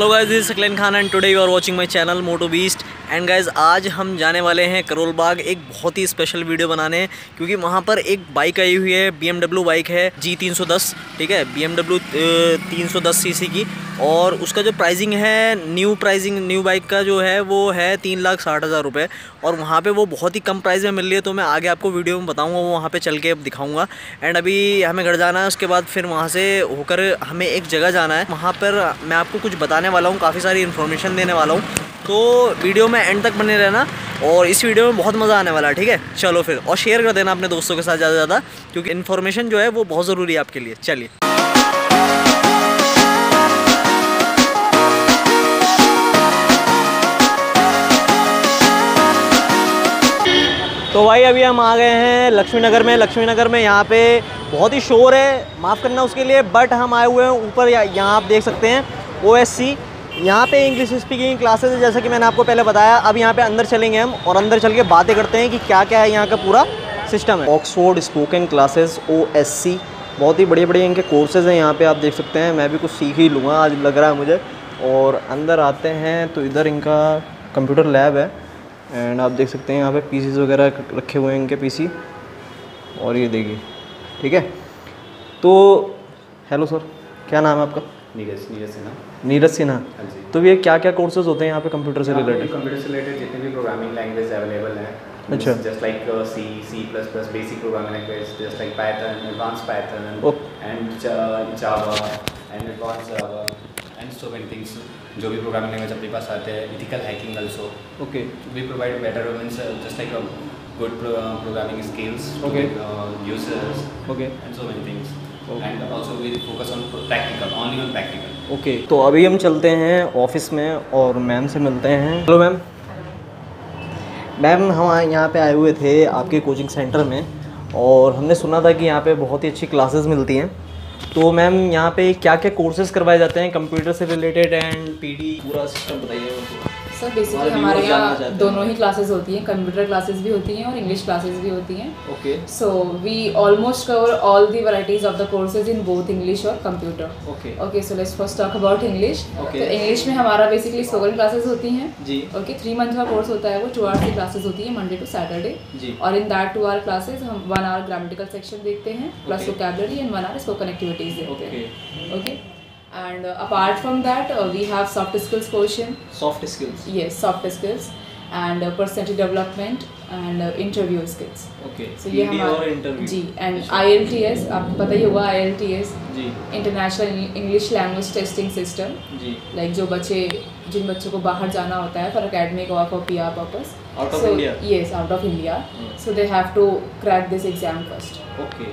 Hello guys, this is Glenn Khan and today you are watching my channel Moto Beast. And guys आज हम जाने वाले हैं करोल बाग एक बहुत ही स्पेशल वीडियो बनाने, क्योंकि वहाँ पर एक बाइक आई हुई है बीएमडब्ल्यू बाइक है जी 310 ठीक है? बी एम तीन सी की। और उसका जो प्राइसिंग है न्यू प्राइसिंग न्यू बाइक का जो है, वो है तीन लाख साठ हज़ार रुपये और वहाँ पे वो बहुत ही कम प्राइस में मिल रही है तो मैं आगे आपको वीडियो में बताऊँगा, वो वहाँ पे चल के दिखाऊँगा। एंड अभी हमें घर जाना है, उसके बाद फिर वहाँ से होकर हमें एक जगह जाना है। वहाँ पर मैं आपको कुछ बताने वाला हूँ, काफ़ी सारी इन्फॉर्मेशन देने वाला हूँ। तो वीडियो में एंड तक बने रहना और इस वीडियो में बहुत मज़ा आने वाला है, ठीक है? चलो फिर, और शेयर कर देना अपने दोस्तों के साथ ज़्यादा से ज़्यादा क्योंकि इन्फॉर्मेशन जो है वो बहुत ज़रूरी है आपके लिए। चलिए। तो भाई, अभी हम आ गए हैं लक्ष्मी नगर में। लक्ष्मी नगर में यहाँ पे बहुत ही शोर है, माफ़ करना उसके लिए बट हम आए हुए हैं ऊपर यहाँ आप देख सकते हैं ओ एस सी यहाँ पे इंग्लिश स्पीकिंग क्लासेस है जैसा कि मैंने आपको पहले बताया, अब यहाँ पे अंदर चलेंगे हम और अंदर चल के बातें करते हैं कि क्या क्या है यहाँ का पूरा सिस्टम है। Oxford spoken classes O S C बहुत ही बड़े बड़े इनके कोर्सेज़ हैं यहाँ पे, आप देख सकते हैं। मैं भी कुछ सीख ही लूँगा, आज लग रहा है मुझे। और अंदर आते हैं तो इधर इनका कंप्यूटर लैब है। एंड आप देख सकते हैं यहाँ पे पीसीज वगैरह रखे हुए हैं इनके पीसी और ये देखिए, ठीक है? तो हेलो सर क्या नाम है आपका? नीरज नीरज सिन्हा। नीरज सिन्हा? हाँ तो ये क्या क्या कोर्सेज होते हैं यहाँ पे कंप्यूटर से रिलेटेड कंप्यूटर से रिलेटेड जितने भी प्रोग्रामिंग लैंग्वेज अवेलेबल हैं अच्छा। Just like C C plus plus basic programming language just like Python advance Python and Java and advance Java and so many things जो भी प्रोग्रामिंग लैंग्वेज अपने पास आते हैं ethical hacking also okay a good pro- uh, programming skills to Okay. uh, users okay and so many things. Okay तो अभी हम चलते हैं ऑफ़िस में और मैम से मिलते हैं। हेलो मैम मैम हम यहाँ पे आए हुए थे आपके कोचिंग सेंटर में और हमने सुना था कि यहाँ पे बहुत ही अच्छी क्लासेस मिलती हैं। तो मैम यहाँ पे क्या क्या कोर्सेज करवाए जाते हैं? कंप्यूटर से रिलेटेड एंड पीडी पूरा सिस्टम बताइए। सर बेसिकली हमारे यहाँ दोनों ही क्लासेस होती हैं कंप्यूटर क्लासेस भी होती हैं और इंग्लिश क्लासेस भी होती हैं। Okay so we almost cover all the varieties of the courses in both English और computer okay okay so let's first talk about English. तो इंग्लिश में हमारा बेसिकली स्पोकन क्लासेस होती हैं। जी. ओके थ्री मंथ का कोर्स होता है वो टू आवर्स की क्लासेस होती है मंडे टू सैटरडे और in that two hour classes हम वन आवर ग्रामेटिकल सेक्शन देखते हैं plus. Vocabulary and one hour spoken activities देखते हैं। Okay हैं okay and apart from that we have soft skills portion soft skills yes soft skills and uh, personality development and uh, interview skills okay so ये और हमारा interview ji and IELTS आपको पता ही होगा IELTS जी international English language testing system जी like जो बच्चे जिन बच्चों को बाहर जाना होता है फॉर अकेडमिक और for P R purpose Out of India? yes out of India Hmm. so they have to crack this exam first okay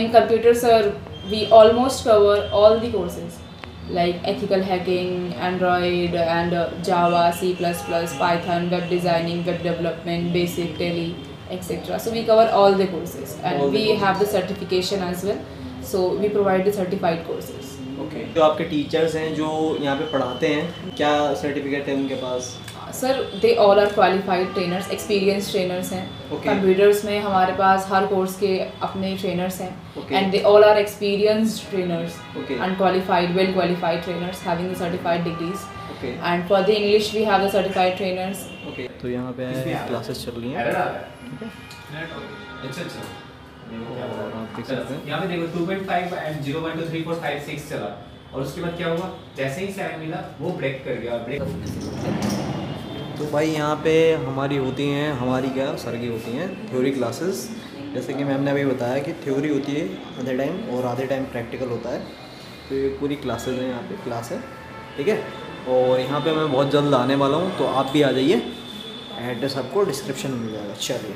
in computer sir we almost cover all the courses like ethical hacking android and uh, java c++ python web designing web development basic tele etc so we cover all the courses and All the we courses. have the certification as well so we provide the certified courses okay जो आपके teachers हैं जो यहाँ पे पढ़ाते हैं क्या certificate है उनके पास sir they all are qualified trainers experience trainers हैं। कंप्यूटर्स में हमारे पास हर कोर्स के अपने ट्रेनर्स हैं। And they all are experienced trainers trainers having the certified degrees okay and for the english we have the certified trainers okay तो यहाँ पे क्लासेस चल रही हैं। है। अच्छा अच्छा। और आप देख सकते हैं। यहाँ पे देखो 2.5 एंड 0.23456 चला। और उसके बाद क्या हुआ? जैसे ही सेवन मिला वो ब्रेक कर गया ब्रेक तो भाई यहाँ पे हमारी होती हैं, हमारी क्या, सर की होती हैं थ्योरी क्लासेस जैसे कि मैम ने अभी बताया कि थ्योरी होती है आधे टाइम और आधे टाइम प्रैक्टिकल होता है। तो ये पूरी क्लासेस हैं यहाँ पे क्लास है, ठीक है? और यहाँ पे मैं बहुत जल्द आने वाला हूँ तो आप भी आ जाइए। एड्रेस आपको डिस्क्रिप्शन में मिल जाएगा। चलिए।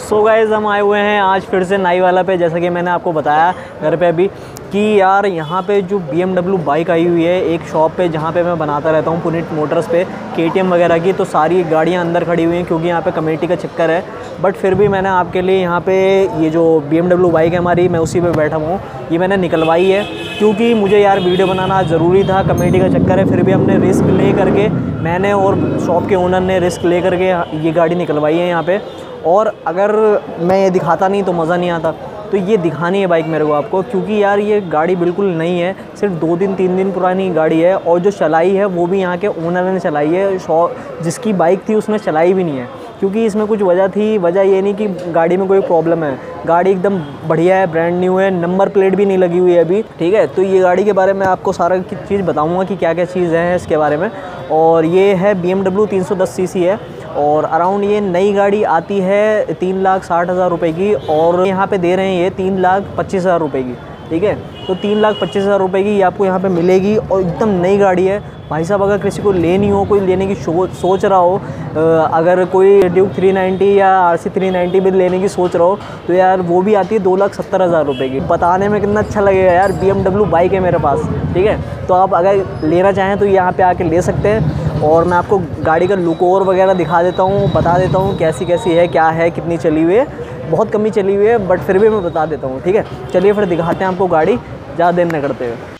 सो गाइज़ हम आए हुए हैं आज फिर से नाई वाला पे। जैसा कि मैंने आपको बताया, घर पे अभी कि यार यहाँ पे जो BMW बाइक आई हुई है, एक शॉप पे जहाँ पे मैं बनाता रहता हूँ पुनिट मोटर्स पे के वगैरह की तो सारी गाड़ियाँ अंदर खड़ी हुई हैं क्योंकि यहाँ पे कमेटी का चक्कर है। बट फिर भी मैंने आपके लिए यहाँ पे ये जो BMW बाइक है हमारी, मैं उसी पे बैठा हूँ। ये मैंने निकलवाई है, क्योंकि मुझे यार वीडियो बनाना ज़रूरी था कमेटी का चक्कर है, फिर भी हमने रिस्क ले करके, मैंने और शॉप के ओनर ने रिस्क ले करके ये गाड़ी निकलवाई है यहाँ पर और अगर मैं ये दिखाता नहीं तो मज़ा नहीं आता। तो ये दिखानी है बाइक मेरे को आपको, क्योंकि यार ये गाड़ी बिल्कुल नई है, सिर्फ़ दो दिन, तीन दिन पुरानी गाड़ी है, और जो चलाई है वो भी यहाँ के ओनर ने चलाई है, शॉ, जिसकी बाइक थी उसने चलाई भी नहीं है, क्योंकि इसमें कुछ वजह थी, वजह ये नहीं कि गाड़ी में कोई प्रॉब्लम है, गाड़ी एकदम बढ़िया है ब्रांड न्यू है नंबर प्लेट भी नहीं लगी हुई है अभी, ठीक है तो ये गाड़ी के बारे में आपको सारा चीज़ बताऊँगा कि क्या क्या चीज़ें हैं इसके बारे में, और ये है बी एम डब्ल्यू तीन सौ दस सी सी है और अराउंड ये नई गाड़ी आती है तीन लाख साठ हज़ार रुपये की और यहाँ पे दे रहे हैं ये तीन लाख पच्चीस हज़ार रुपये की, ठीक है? तो तीन लाख पच्चीस हज़ार रुपये की ये आपको यहाँ पे मिलेगी और एकदम नई गाड़ी है। भाई साहब, अगर किसी को लेनी हो, कोई लेने की सोच रहा हो अगर कोई ड्यूक 390 या आर सी थ्री भी लेने की सोच रहा हो तो यार वो भी आती है दो लाख सत्तर हज़ार रुपये की। बताने में कितना अच्छा लगेगा यार BMW बाइक है मेरे पास, ठीक है? तो आप अगर लेना चाहें तो यहाँ पर आके ले सकते हैं। और मैं आपको गाड़ी का लुक ओवर वगैरह दिखा देता हूँ, बता देता हूँ कैसी कैसी है, क्या है, कितनी चली हुई है। बहुत कमी चली हुई है बट फिर भी मैं बता देता हूँ, ठीक है? चलिए फिर दिखाते हैं आपको गाड़ी ज़्यादा देर न करते हुए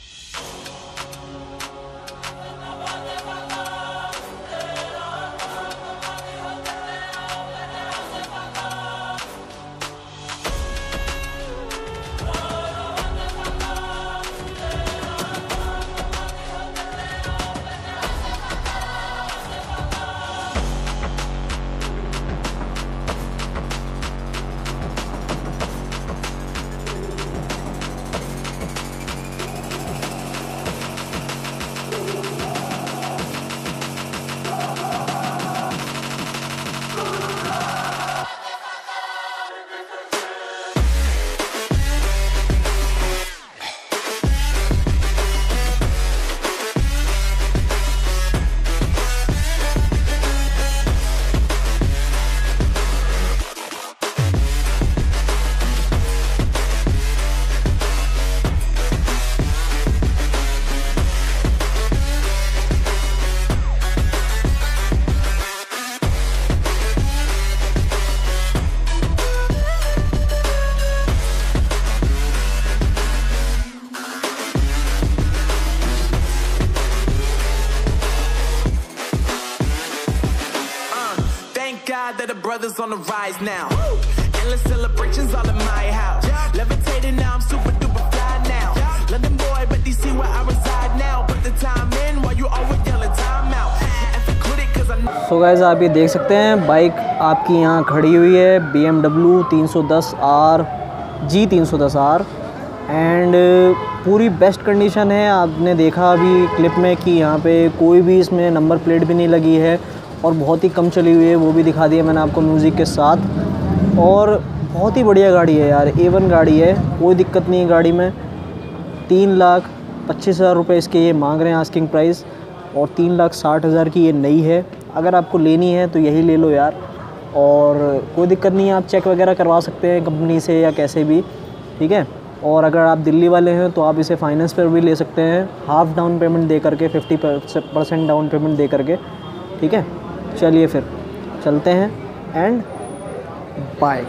brothers on the rise now. Woo! Endless celebrations all in my house. Yeah. Levitating now, I'm super duper fly now. Yeah. London boy, but DC where I reside now. Put the time in while you always yelling time out. So guys आप ये देख सकते हैं bike आपकी यहाँ खड़ी हुई है बी एम डब्ल्यू तीन सौ दस आर जी तीन सौ दस आर एंड पूरी बेस्ट कंडीशन है आपने देखा अभी क्लिप में कि यहाँ पे कोई भी इसमें नंबर प्लेट भी नहीं लगी है और बहुत ही कम चली हुई है, वो भी दिखा दिया मैंने आपको म्यूज़िक के साथ। और बहुत ही बढ़िया गाड़ी है यार ए वन गाड़ी है, कोई दिक्कत नहीं है गाड़ी में। तीन लाख पच्चीस हज़ार रुपये इसके ये मांग रहे हैं आस्किंग प्राइस और तीन लाख साठ हज़ार की ये नई है। अगर आपको लेनी है तो यही ले लो यार। और कोई दिक्कत नहीं है, आप चेक वगैरह करवा सकते हैं कंपनी से या कैसे भी, ठीक है? और अगर आप दिल्ली वाले हैं तो आप इसे फाइनेंस पर भी ले सकते हैं। हाफ़ डाउन पेमेंट दे करके फिफ्टी परसेंट डाउन पेमेंट दे करके, ठीक है? चलिए फिर चलते हैं एंड बाय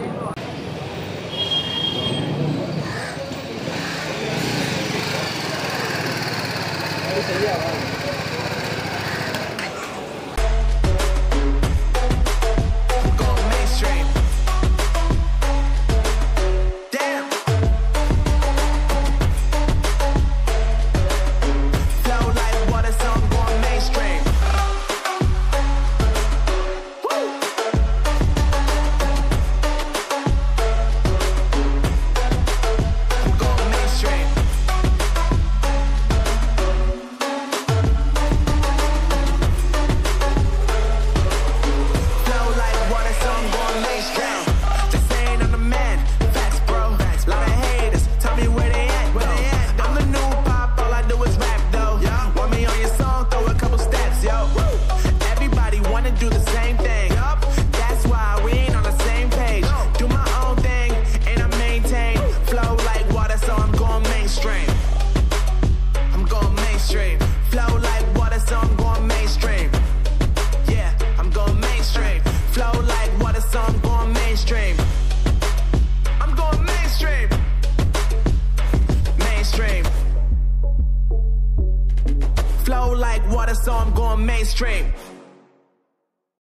mainstream.